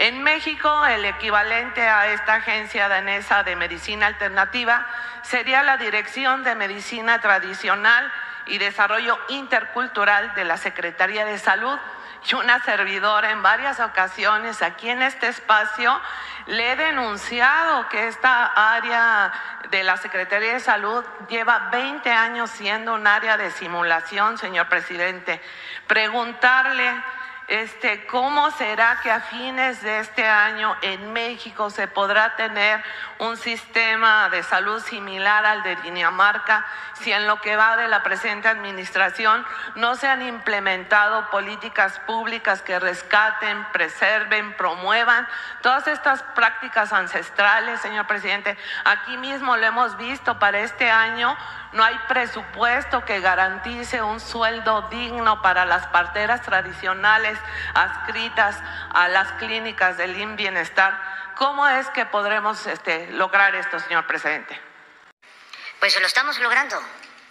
En México, el equivalente a esta agencia danesa de medicina alternativa sería la Dirección de Medicina Tradicional y Desarrollo Intercultural de la Secretaría de Salud y una servidora en varias ocasiones aquí en este espacio le he denunciado que esta área de la Secretaría de Salud lleva 20 años siendo un área de simulación, señor presidente. Preguntarle este, ¿cómo será que a fines de este año en México se podrá tener un sistema de salud similar al de Dinamarca si en lo que va de la presente administración no se han implementado políticas públicas que rescaten, preserven, promuevan todas estas prácticas ancestrales, señor presidente? Aquí mismo lo hemos visto para este año no hay presupuesto que garantice un sueldo digno para las parteras tradicionales adscritas a las clínicas del IN Bienestar. ¿Cómo es que podremos este, lograr esto, señor presidente? Pues lo estamos logrando,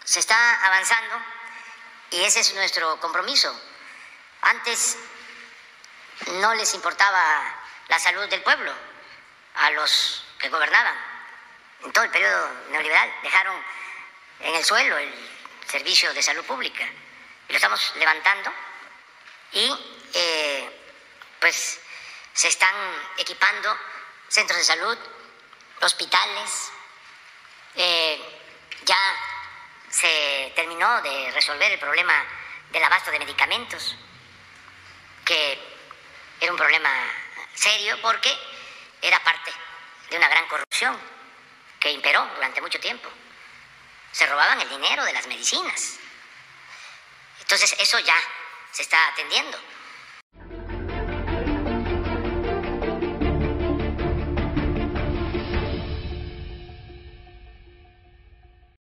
se está avanzando y ese es nuestro compromiso. Antes no les importaba la salud del pueblo a los que gobernaban. En todo el periodo neoliberal dejaron en el suelo el servicio de salud pública. Y lo estamos levantando y eh, pues se están equipando centros de salud, hospitales. Eh, ya se terminó de resolver el problema del abasto de medicamentos, que era un problema serio porque era parte de una gran corrupción que imperó durante mucho tiempo robaban el dinero de las medicinas. Entonces eso ya se está atendiendo.